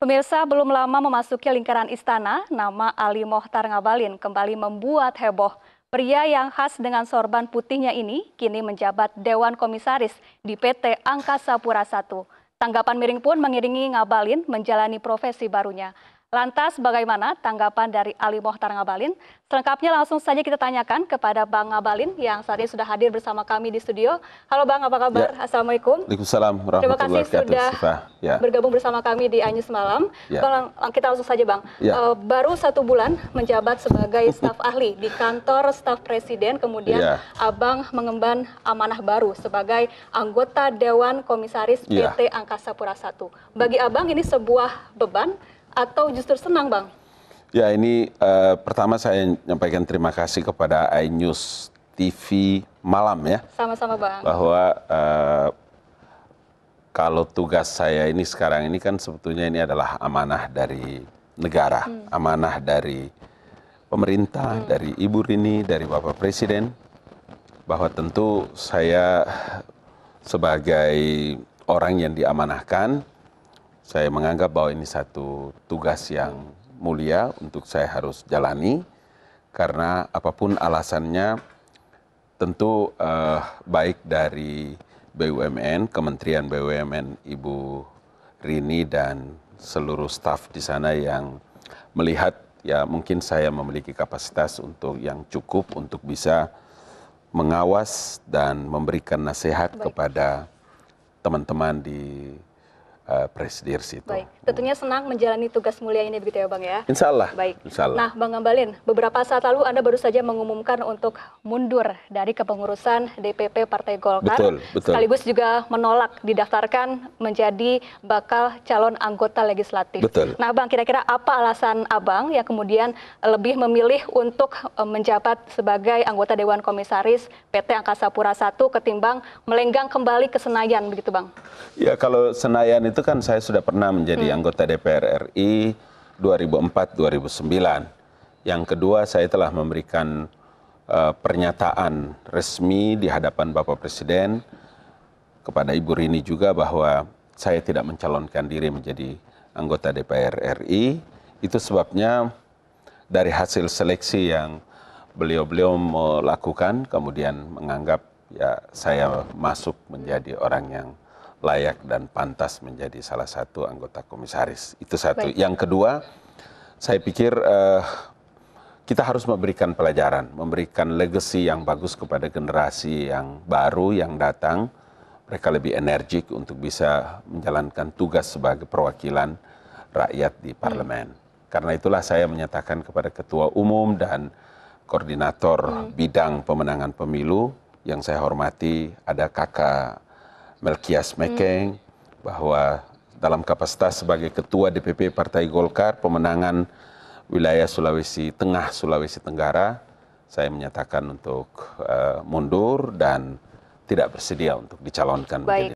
Pemirsa belum lama memasuki lingkaran istana, nama Ali Mohtar Ngabalin kembali membuat heboh. Pria yang khas dengan sorban putihnya ini kini menjabat Dewan Komisaris di PT Angkasa Pura I. Tanggapan miring pun mengiringi Ngabalin menjalani profesi barunya. Lantas bagaimana tanggapan dari Ali Mohtar Ngabalin? Selengkapnya langsung saja kita tanyakan kepada Bang Ngabalin yang saat ini sudah hadir bersama kami di studio. Halo Bang, apa kabar? Ya. Assalamualaikum. Waalaikumsalam Terima kasih sudah ya. bergabung bersama kami di Anyus Malam. Ya. Bang, kita langsung saja Bang. Ya. Uh, baru satu bulan menjabat sebagai staf ahli di kantor staf presiden, kemudian ya. Abang mengemban amanah baru sebagai anggota Dewan Komisaris ya. PT Angkasa Pura I. Bagi Abang ini sebuah beban atau justru senang bang? Ya ini uh, pertama saya menyampaikan terima kasih kepada iNews TV malam ya. Sama-sama bang. Bahwa uh, kalau tugas saya ini sekarang ini kan sebetulnya ini adalah amanah dari negara, hmm. amanah dari pemerintah, hmm. dari Ibu Rini, dari Bapak Presiden, bahwa tentu saya sebagai orang yang diamanahkan saya menganggap bahwa ini satu tugas yang mulia untuk saya harus jalani karena apa pun alasannya tentu uh, baik dari BUMN, Kementerian BUMN Ibu Rini dan seluruh staf di sana yang melihat ya mungkin saya memiliki kapasitas untuk yang cukup untuk bisa mengawas dan memberikan nasihat Baik. kepada teman-teman di uh, presidirsi itu. Baik, tentunya senang menjalani tugas mulia ini begitu ya Bang ya? Insya Allah. Baik. Insya Allah. Nah Bang Ambalin, beberapa saat lalu Anda baru saja mengumumkan untuk mundur dari kepengurusan DPP Partai Golkar. Betul, betul. Sekaligus juga menolak didaftarkan menjadi bakal calon anggota legislatif. Betul. Nah Bang, kira-kira apa alasan Abang yang kemudian lebih memilih untuk eh, menjabat sebagai anggota Dewan Komisaris PT Angkasa Pura I ketimbang melenggang kembali ke Senayan begitu Bang? Ya kalau Senayan itu itu kan saya sudah pernah menjadi hmm. anggota DPR RI 2004-2009. Yang kedua saya telah memberikan uh, pernyataan resmi di hadapan Bapak Presiden kepada Ibu Rini juga bahwa saya tidak mencalonkan diri menjadi anggota DPR RI. Itu sebabnya dari hasil seleksi yang beliau-beliau melakukan kemudian menganggap ya saya masuk menjadi orang yang layak dan pantas menjadi salah satu anggota komisaris. Itu satu. Baik. Yang kedua, saya pikir uh, kita harus memberikan pelajaran, memberikan legacy yang bagus kepada generasi yang baru yang datang. Mereka lebih energik untuk bisa menjalankan tugas sebagai perwakilan rakyat di parlemen. Hmm. Karena itulah saya menyatakan kepada ketua umum dan koordinator hmm. bidang pemenangan pemilu yang saya hormati ada kakak Melkias Mekeng hmm. bahwa dalam kapasitas sebagai ketua DPP Partai Golkar pemenangan wilayah Sulawesi Tengah Sulawesi Tenggara saya menyatakan untuk uh, mundur dan tidak bersedia untuk dicalonkan Baik.